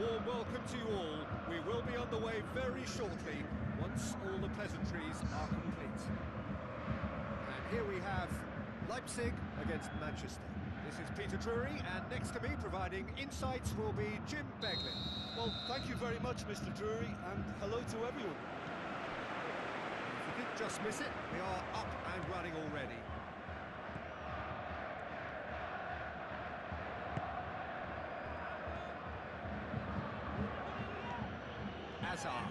warm welcome to you all. We will be on the way very shortly, once all the pleasantries are complete. And here we have Leipzig against Manchester. This is Peter Drury, and next to me providing insights will be Jim Beglin. Well, thank you very much, Mr. Drury, and hello to everyone. If you didn't just miss it, we are up and running already. Azar.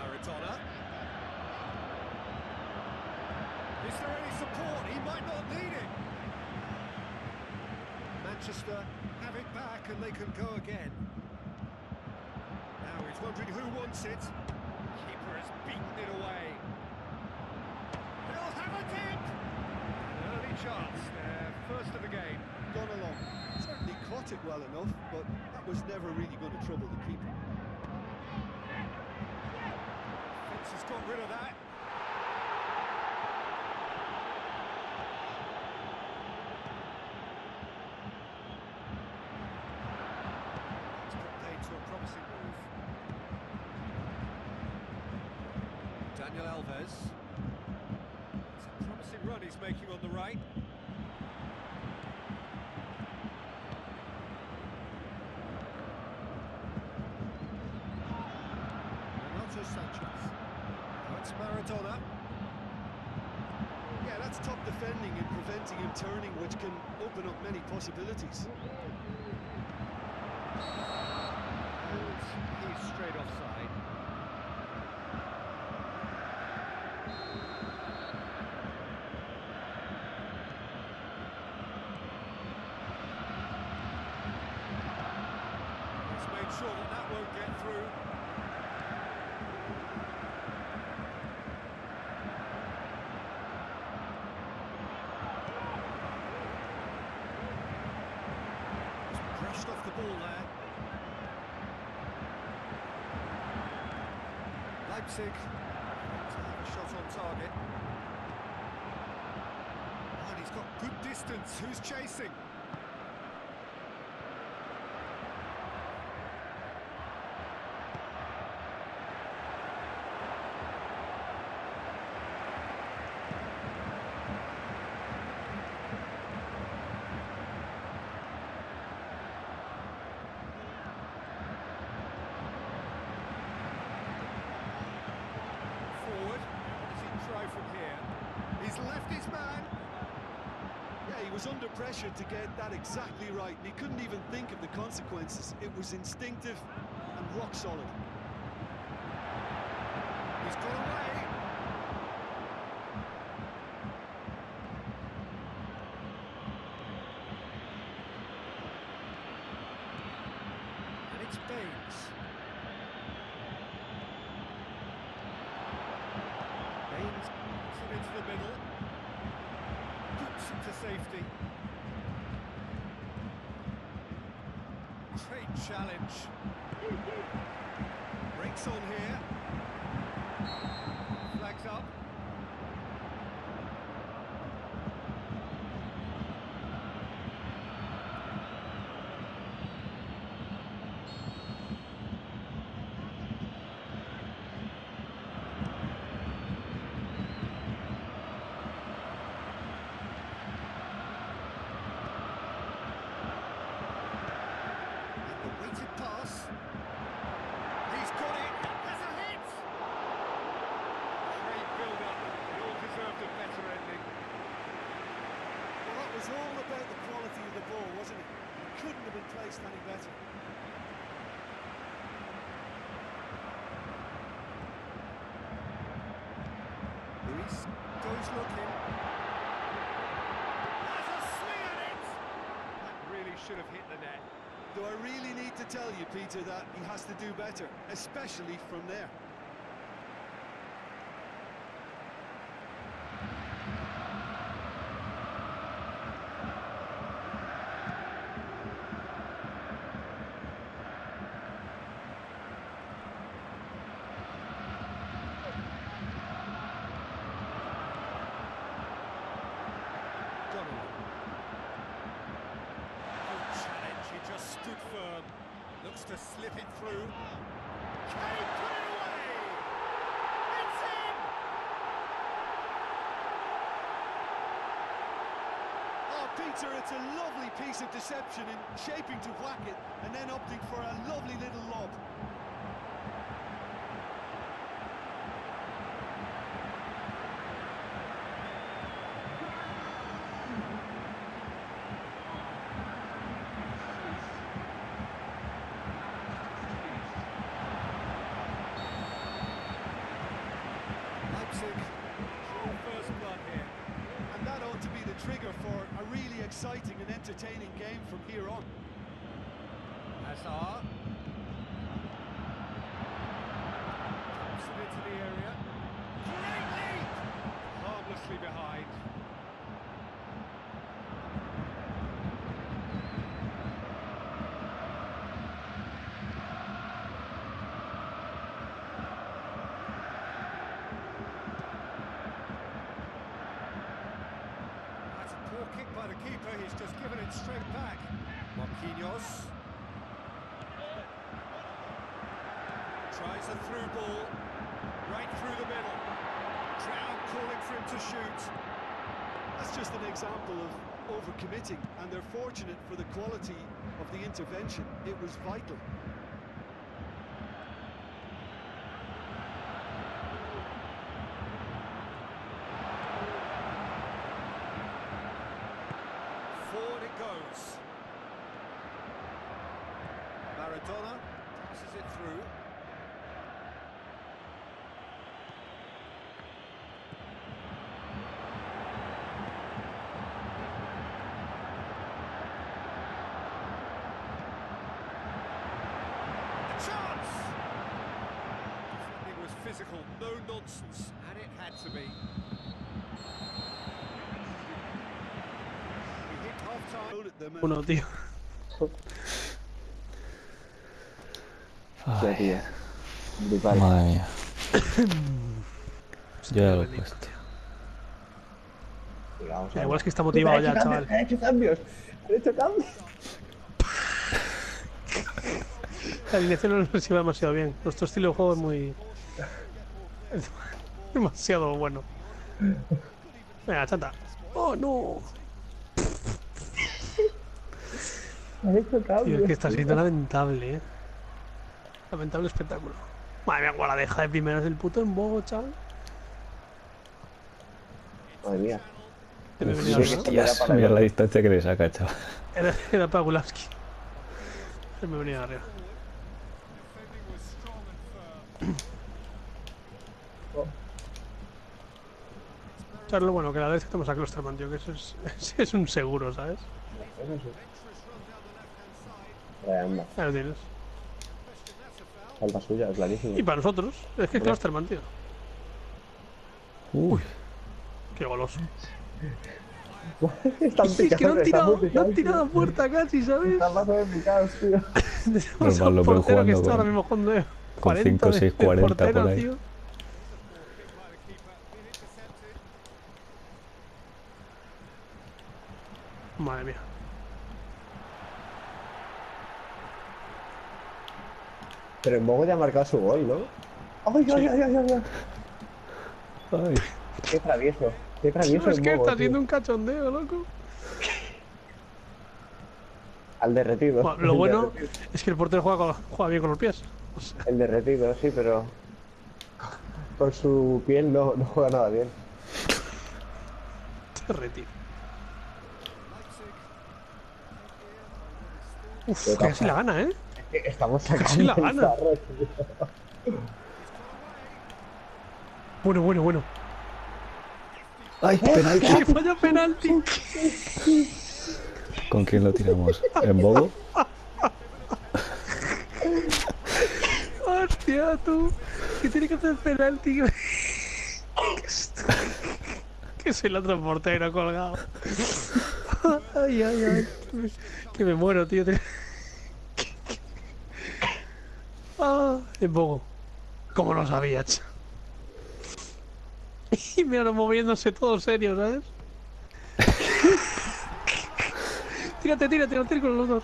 Maradona. Oh, Is there any support? He might not need it. Manchester have it back and they can go again. Now he's wondering who wants it. Keeper has beaten it away. They'll have a dip! An early chance, their first of the game. Gone along. Certainly caught it well enough, but that was never really going to trouble the keeper. Has got rid of that. It's to a promising move. Daniel Alves. It's a promising run he's making on the right. Maradona. Yeah, that's top defending and preventing him turning, which can open up many possibilities. And he's straight offside. He's made sure that that won't get through. Just brushed off the ball there. Leipzig a shot on target. And he's got good distance. Who's chasing? Forward. What does he try from here? He's left his man. Yeah, he was under pressure to get that exactly right, and he couldn't even think of the consequences. It was instinctive and rock solid. He's away. And it's Baines. Baines into the middle. Boots to safety. Great challenge. Breaks on here. Flags up. And the weighted pass. He's got it. There's a hit. Great build-up. He all deserved a better ending. Well, that was all about the quality of the ball, wasn't it? It couldn't have been placed any better. Luis goes looking. Has a swing at it. That really should have hit the net. Do I really need to tell you, Peter, that he has to do better, especially from there? Good challenge. He just stood firm. to slip it through. Can he put it away? It's in! Oh, Peter, it's a lovely piece of deception in shaping to whack it and then opting for a lovely little lob. Leipzig draw first blood here. And that ought to be the trigger for a really exciting and entertaining game from here on. Hazard. It into the area. Great lead! Harmlessly behind. That's a poor kick by the keeper. He's just given it straight back. Marquinhos. Tries a through ball. Right through the middle. Crowd calling for him to shoot. That's just an example of overcommitting, and they're fortunate for the quality of the intervention. It was vital. Forward it goes. Maradona passes it through. A chance! Defending was physical, no nonsense, and it had to be. We hit half-time. Thrown at them Ay, tío. Brutal. madre mía. Yo ya lo he puesto. tío. Vamos igual es que está motivado ya, chaval. Ha hecho cambios. Ha hecho cambios. La alineación no nos iba demasiado bien. Nuestro estilo de juego es muy. demasiado bueno. Venga, chata. ¡Oh, no! Ha hecho Tío, cambios. es que está tío. siendo lamentable, eh. Lamentable espectáculo. Madre mía, la deja de primeras el puto en bogo, chaval. Madre mía. Hostias, mira la distancia que le saca, chaval. Era, era Pagulavski. Se me venía arriba. Defending was strong and firm. ¿Sabes lo bueno? Que la vez que estamos a Klosterman, tío, que eso es, es un seguro, ¿sabes? Eso sí. Anda. Ahí lo tienes. Falta suya, clarísimo. Y para nosotros, es que es Hombre. Klosterman, tío. Uy, Qué goloso. Están Es que no han tirado, no han tirado puerta casi, ¿sabes? Están más o menos picados, tío. Tenemos Normal, un lo veo portero que está ahora con- mismo con 40 cinco, de- seis, de 40 por ahí. tío. Madre mía. Pero en Bogo ya ha marcado su gol, ¿no? ¡Ay, ay, ay, ay, ay! ay! ay. ¡Qué travieso! ¡Qué travieso es en que Bogo, está tío. haciendo un cachondeo, loco. Al derretido. Bueno, lo El bueno derretido. es que el portero juega, con- juega bien con los pies. O sea, El derretido, sí, pero... Con su piel no, no juega nada bien. te retiro. Uf, que casi la gana, ¿eh? Estamos Casi sacando la gana. Bueno, bueno, bueno. Ay, penalti. ¡Que falla penalti! ¿Con quién lo tiramos? ¿En Bogo? ¡Hostia, tú! Que tiene que hacer penalti. Que es el otro portero colgado. Ay, ay, ay. Que me, que me muero, tío. Ah, es poco. Como lo sabías. Y míralo moviéndose todo serio, ¿sabes? tírate, tírate, tírate, con los dos.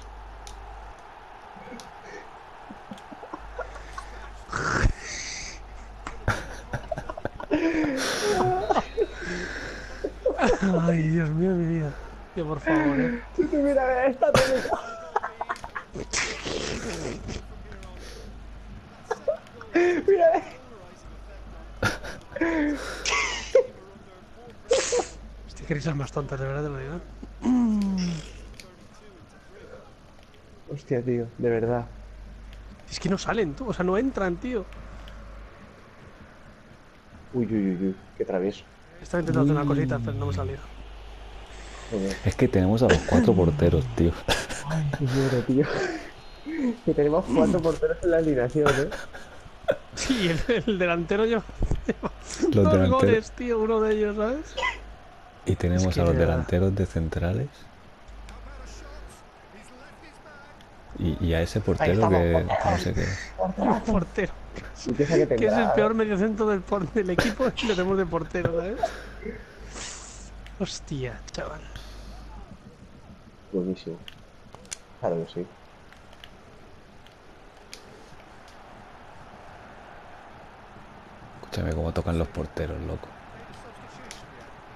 Ay, Dios mío, mi vida. Yo, por favor, eh. Si tuviera esta, Más tontas, de verdad te lo digo. ¿eh? hostia, tío, de verdad. Es que no salen, tú. O sea, no entran, tío. Uy, uy, uy, uy, qué travieso. Estaba intentando hacer una cosita, pero no me salía. Es que tenemos a los cuatro porteros, tío. Ay, qué miedo, tío. Que tenemos cuatro porteros en la alineación, ¿eh? Sí, el, el delantero lleva, lleva Los dos delanteros. goles, tío, uno de ellos, ¿sabes? Y tenemos Es que a los delanteros de centrales. Y, y a ese portero que, no sé qué es. El portero, que que es el peor mediocentro del, del equipo y lo tenemos de portero, ¿sabes? Hostia, chaval. Buenísimo. Claro que sí. Escúchame cómo tocan los porteros, loco.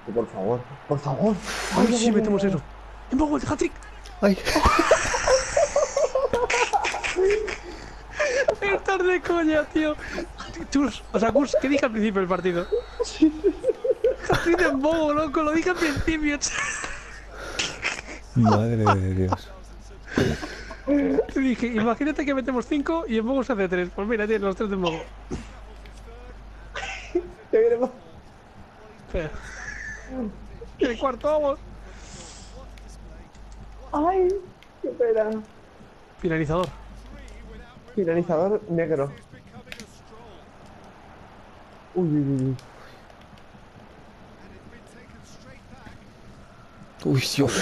Por favor, por favor. Ay, ay, sí, ay, metemos ay, eso. ¡En poco el hat-trick! ¡Ay! Estás de coña, tío. Chus, o sea, Gus, ¿qué dije al principio del partido? Hat-trick de Bogo, loco, lo dije al principio. Madre de Dios. Te dije, imagínate que metemos 5 y en Bogo se hace 3. Pues mira, tienes los 3 de Bogo. Ya veremos. Espera. El cuarto, vamos. Ay, qué pena. Finalizador. Finalizador negro. Uy, uy, uy, uy. Uy, Dios.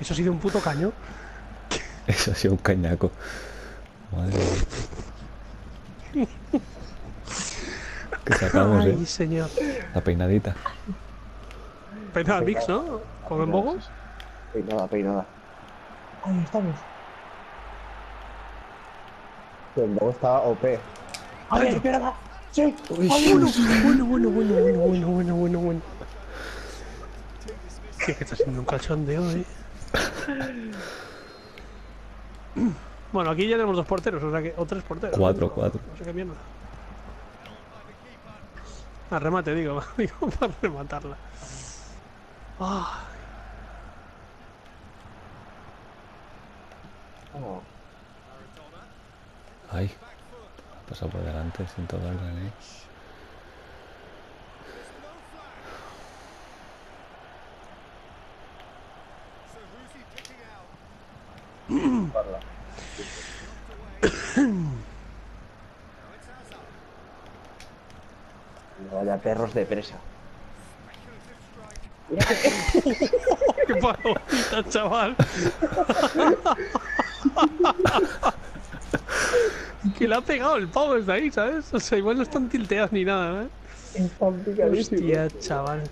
Eso ha sido un puto caño. Eso ha sido un cañaco. Madre mía. Que sacamos, Ay, eh. señor. La peinadita. Peinada mix, ¿no? Con en Bogo. Peinada, peinada. Ahí estamos. El logo está OP. ¡Ay, espera! ¡Sí! Bueno, bueno, bueno, bueno, bueno, bueno, bueno, bueno, bueno. Tío, que está siendo un cachondeo, eh. Bueno, aquí ya tenemos dos porteros, o sea que. O tres porteros. Cuatro, ¿no? cuatro. No sé qué mierda. A remate, digo, digo, para rematarla. Ah, Oh, Ay. Ha pasado por delante sin tocarla, eh. Vaya perros de presa. qué palomita, chaval. que le ha pegado el pavo desde ahí, ¿sabes? O sea, igual no están tilteados ni nada, ¿eh? Están picadísimos. Hostia, chaval.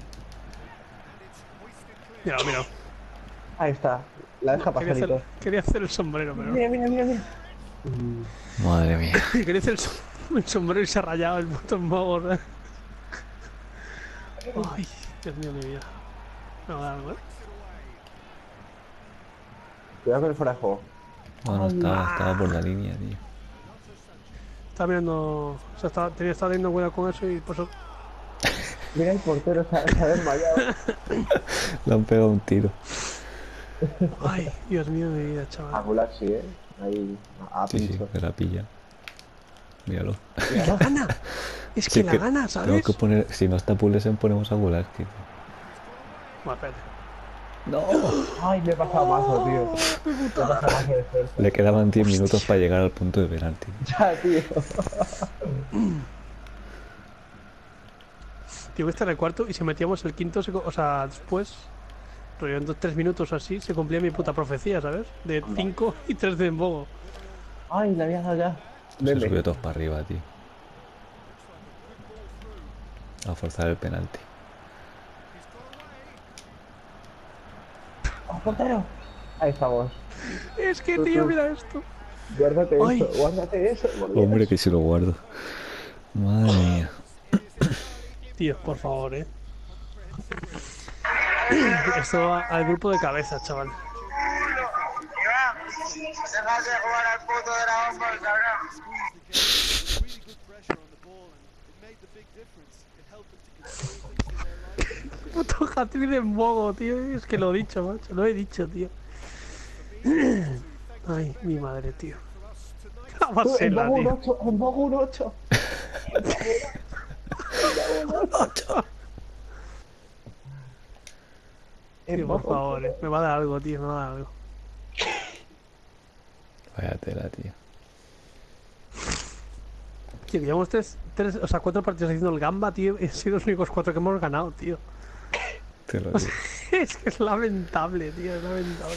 Mira, mira. Ahí está. La deja Quería pasadito. hacer, quería hacer el sombrero, pero. Mira, mira, mira, mira. Madre mía. Quería hacer el, som- el sombrero y se ha rayado el puto mogo, ¿sabes? Ay, Dios mío, mi vida. Me va a dar algo, ¿eh? Cuidado con el de juego. No, no, estaba, estaba por la línea, tío. Estaba mirando. O sea, estaba, tenía, estaba teniendo cuidado con eso y pues. Mira el portero, se ha, se ha desmayado. Le han pegado un tiro. Ay, Dios mío, mi vida, chaval. Angular sí, ¿eh? Ahí, a, a Sí, sí, que la pilla. Míralo. ¡Que la gana! Es que Sí, la que gana, Tengo ¿sabes? que poner, si no está Pulesen, ponemos a Gulaski. Bueno, No. Ay, me he pasado mazo, tío. Me he pasado mazo de esfuerzo. Le quedaban 10 minutos para llegar al punto de penalti. Ya, tío. Tío, que este era el cuarto y si metíamos el quinto, se o sea, después, rollo en dos, tres minutos o así, se cumplía mi puta profecía, ¿sabes? De cinco y tres de embogo. Ay, la había dado ya. Se subió todos para arriba, tío. A forzar el penalti. Portero! Ahí estamos. Es que, tío, mira esto. Guárdate Ay. eso, guárdate eso. Hombre, que si lo guardo. Madre mía. Tío, por favor, eh. Esto va al grupo de cabeza, chaval. Deja de jugar al puto Dragon Ball, cabrón. Puto hat-trick de Mogo, tío. Es que lo he dicho, macho. Lo he dicho, tío. Ay, mi madre, tío. Va a ser En Bogo un tío. 8, en Bogo un 8. Tío, por favor, eh. Me va a dar algo, tío. Me va a dar algo. Vaya tela, tío. Tío, llevamos tres, tres, o sea, cuatro partidos haciendo el gamba, tío. Y han sido los únicos cuatro que hemos ganado, tío. Te lo digo. Es que es lamentable, tío. Es lamentable.